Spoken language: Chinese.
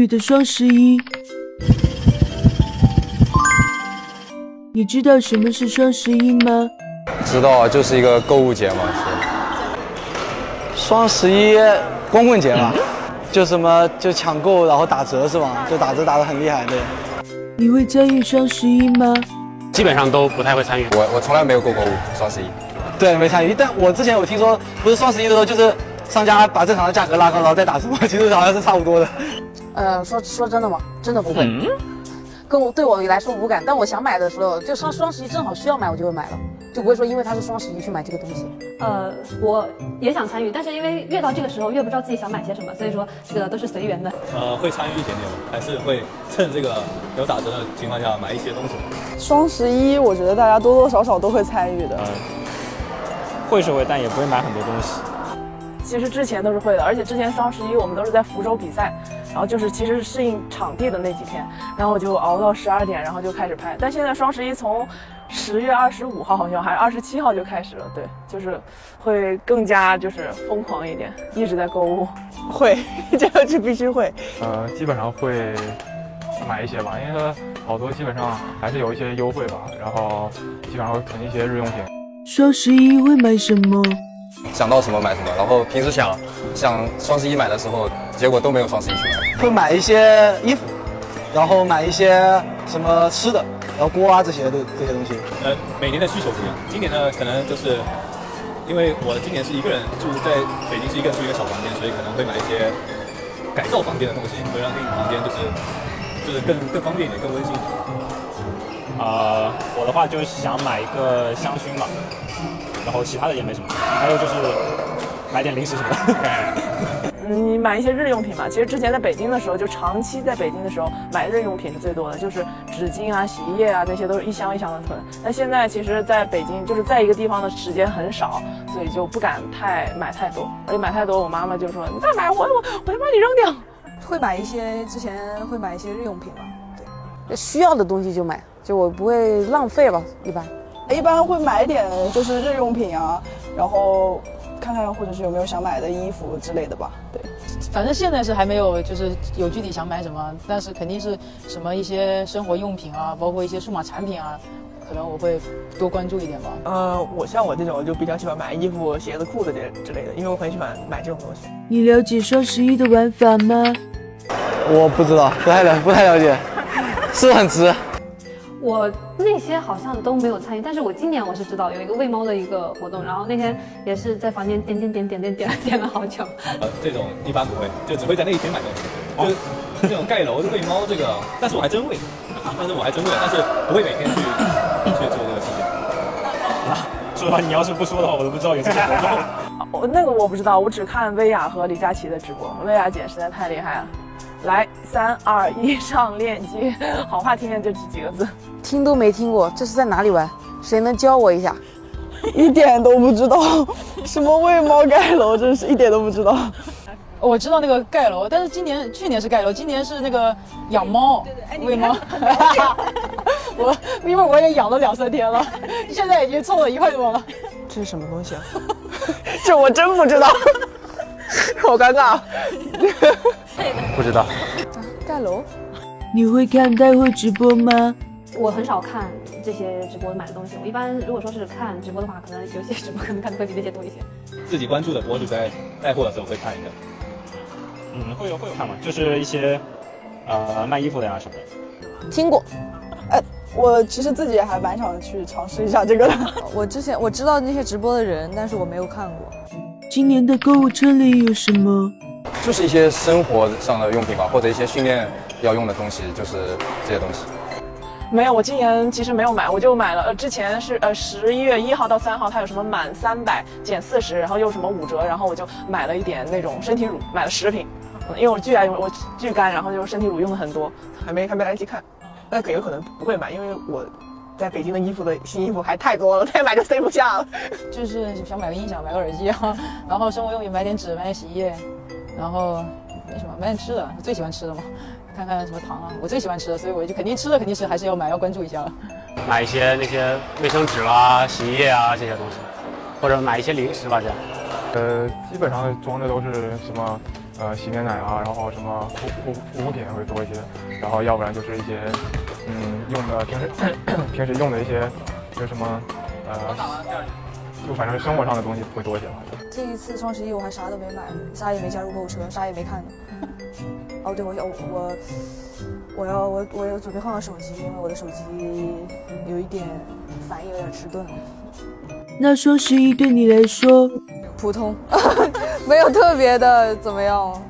语的双十一。你知道什么是双十一吗？知道啊，就是一个购物节嘛，是。双十一光棍节嘛，就什么就抢购，然后打折是吧？就打折打得很厉害，对。你会参与双十一吗？基本上都不太会参与。我我从来没有过购物双十一。对，没参与。但我之前我听说，不是双十一的时候，就是商家把正常的价格拉高，然后再打折嘛，其实好像是差不多的。呃，说说真的吗？真的不会。跟我对我来说无感，但我想买的时候，就双双十一正好需要买，我就会买了，就不会说因为它是双十一去买这个东西。呃，我也想参与，但是因为越到这个时候越不知道自己想买些什么，所以说这个都是随缘的。呃，会参与一点点，还是会趁这个有打折的情况下买一些东西。双十一，我觉得大家多多少少都会参与的。会是会，但也不会买很多东西。其实之前都是会的，而且之前双十一我们都是在福州比赛，然后就是其实是适应场地的那几天，然后我就熬到十二点，然后就开始拍。但现在双十一从十月二十五号好像还是二十七号就开始了，对，就是会更加就是疯狂一点，一直在购物。会，这个是必须会。呃，基本上会买一些吧，因为好多基本上还是有一些优惠吧，然后基本上会囤一些日用品。双十一会买什么？想到什么买什么，然后平时想想双十一买的时候，结果都没有双十一去买。会买一些衣服，然后买一些什么吃的，然后锅啊这些的这些东西。呃，每年的需求不一样。今年呢，可能就是因为我今年是一个人住在北京，是一个人住一个小房间，所以可能会买一些改造房间的东西，会让这个房间就是就是更更方便一点，更温馨一点。啊，我的话就是想买一个香薰嘛。然后其他的也没什么，还有就是买点零食什么的。你买一些日用品嘛。其实之前在北京的时候，就长期在北京的时候买日用品是最多的，就是纸巾啊、洗衣液啊，那些都是一箱一箱的囤。但现在其实在北京，就是在一个地方的时间很少，所以就不敢太买太多。而且买太多，我妈妈就说：“你再买，我我我就把你扔掉。”会买一些，之前会买一些日用品吧。对，需要的东西就买，就我不会浪费吧，一般。一般会买点就是日用品啊，然后看看或者是有没有想买的衣服之类的吧。对，反正现在是还没有就是有具体想买什么，但是肯定是什么一些生活用品啊，包括一些数码产品啊，可能我会多关注一点吧。呃，我像我这种就比较喜欢买衣服、鞋子、裤子这之类的，因为我很喜欢买这种东西。你了解双十一的玩法吗？我不知道，不太了不太了解，是不是很值？我那些好像都没有参与，但是我今年我是知道有一个喂猫的一个活动，然后那天也是在房间点点点点点点点了好久。呃，这种一般不会，就只会在那一天买东西。就是这种盖楼喂猫这个，但是我还真喂，但是我还真喂，但是不会每天去去做这个事情。说实话，你要是不说的话，我都不知道有这个活动。我那个我不知道，我只看薇娅和李佳琦的直播，薇娅姐实在太厉害了。来，三二一，上链接。好话听见就这几个字，听都没听过，这是在哪里玩？谁能教我一下？一点都不知道，什么喂猫盖楼，真是一点都不知道。我知道那个盖楼，但是今年去年是盖楼，今年是那个养猫对对喂猫。我因为我也养了两三天了，现在已经凑了一块多了。这是什么东西啊？这我真不知道，好尴尬。不知道。盖楼？你会看带货直播吗？我很少看这些直播买的东西。我一般如果说是看直播的话，可能有些直播可能看的会比那些多一些。自己关注的博主在带货的时候会看一下。嗯，会有会有看嘛，就是一些呃卖衣服的呀什么的。听过。哎，我其实自己还蛮想去尝试一下这个的。我之前我知道那些直播的人，但是我没有看过。今年的购物车里有什么？就是一些生活上的用品吧，或者一些训练要用的东西，就是这些东西。没有，我今年其实没有买，我就买了。呃，之前是呃十一月一号到三号，它有什么满三百减四十，然后又什么五折，然后我就买了一点那种身体乳，买了十瓶，因为我巨爱用，我巨干，然后就身体乳用的很多，还没还没来得及看，那可有可能不会买，因为我在北京的衣服的新衣服还太多了，再买就塞不下了。就是想买个音响，买个耳机啊，然后生活用品买点纸，买点洗衣液，然后没什么买点吃的，最喜欢吃的嘛。看看什么糖啊，我最喜欢吃的，所以我就肯定吃的肯定是还是要买，要关注一下了。买一些那些卫生纸啦、洗衣液啊这些东西，或者买一些零食吧，这样。呃，基本上装的都是什么呃洗面奶啊，然后什么护护护肤品会多一些，然后要不然就是一些嗯用的平时 平时用的一些就什么呃，就反正生活上的东西会多一些吧。这一次双十一我还啥都没买，啥也没加入购物车，啥也没看呢。哦，对，我要我我要我我要准备换个手机，因为我的手机有一点反应有点迟钝。那双十一对你来说，普通，没有特别的怎么样。